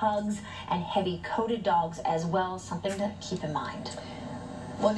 Hugs and heavy coated dogs as well, something to keep in mind. Well,